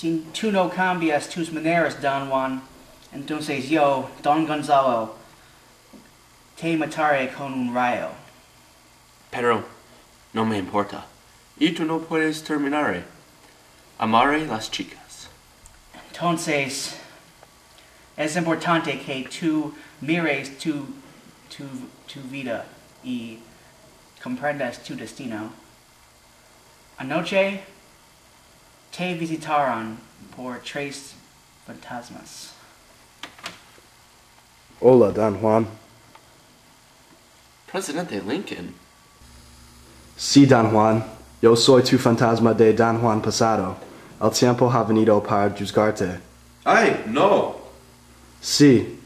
si tú no cambias tus maneras, Don Juan, entonces yo, Don Gonzalo, te mataré con un rayo. Pero no me importa. Y tú no puedes terminar. Amaré las chicas. Entonces, es importante que tú mires tu, tu, tu vida y comprendas tu destino. Anoche te visitaron por tres fantasmas. Hola, Don Juan. Presidente Lincoln. Sí, Don Juan. Yo soy tu fantasma de Don Juan pasado. El tiempo ha venido para juzgarte. Ay, no. Sí,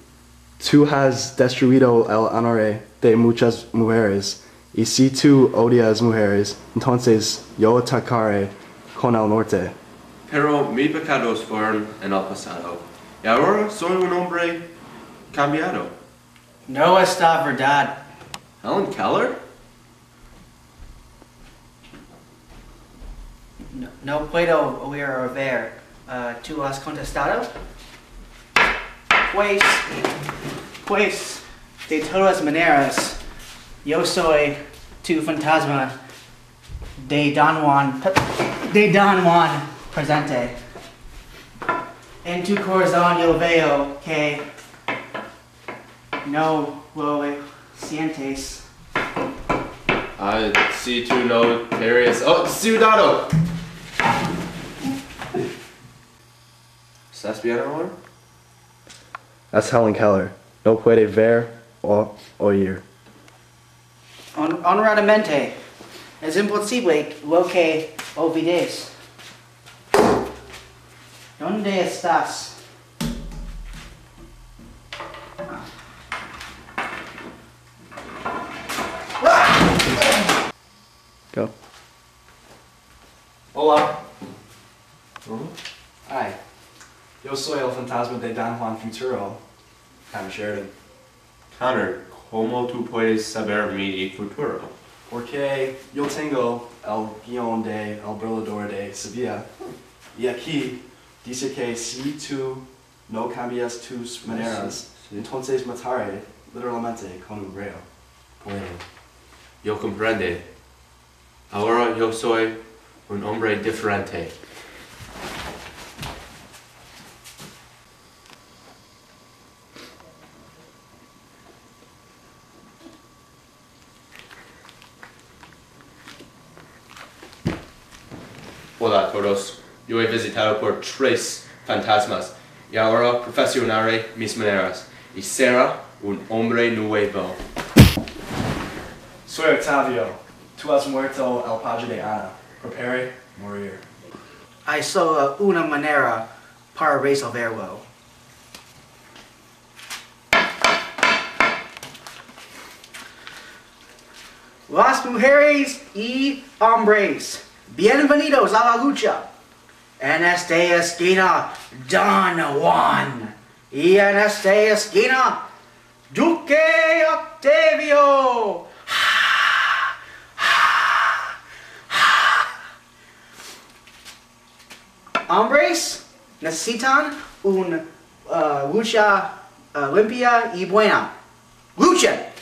tú has destruido el honor de muchas mujeres. Y si tú odias mujeres, entonces yo atacaré con el norte. Pero mis pecados fueron en el pasado. Y ahora soy un hombre cambiado. No está verdad. Helen Keller? No, no puedo oír o ver. Uh, ¿Tú has contestado? Pues, pues, de todas maneras, yo soy tu fantasma de Don Juan, de Don Juan presente. En tu corazón yo veo que no lo sientes. Ah, si tú no quieres... Oh, ciudadano! ¿Estás bien ahora? That's Helen Keller. No puede ver o oír. Hon- Honradamente, es imposible lo que olvides. ¿Dónde estás? Go. Hola. Hi. Yo soy el fantasma de Don Juan Futuro. Connor Sheridan. Connor, ¿cómo tú puedes saber mi futuro? Porque yo tengo el guión de El Burlador de Sevilla. Y aquí dice que si tú no cambias tus maneras, entonces mataré literalmente con un rayo. Bueno, yo comprende. Ahora yo soy un hombre diferente. Hola a todos. Yo he visitado por tres fantasmas y ahora profesionaré mis maneras y será un hombre nuevo. Soy Octavio. Tú has muerto el padre de Ana. Prepare morir. Hay solo una manera para resolverlo. Las mujeres y hombres, bienvenidos a la lucha. En esta esquina, Don Juan. Y en esta esquina, Duque Octavio. Hombres necesitan una uh, lucha uh, limpia y buena. ¡Lucha!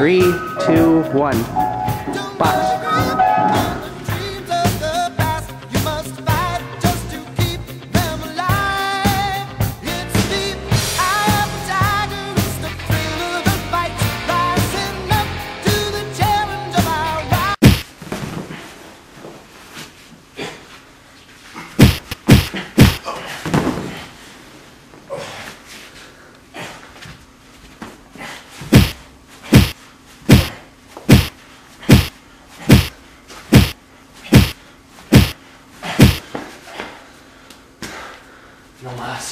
Three, two, one. Box.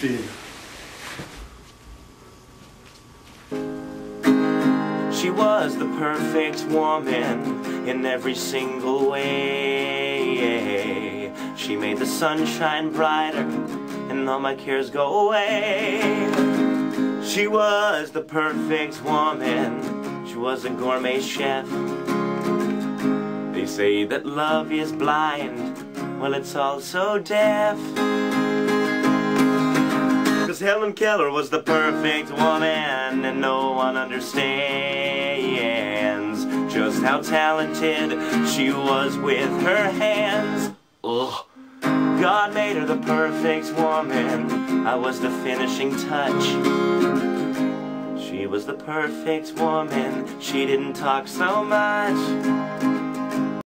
She was the perfect woman in every single way. She made the sun shine brighter and all my cares go away. She was the perfect woman. She was a gourmet chef. They say that love is blind. Well, it's also deaf. Helen Keller was the perfect woman, and no one understands just how talented she was with her hands. Ugh. God made her the perfect woman. I was the finishing touch. She was the perfect woman. She didn't talk so much.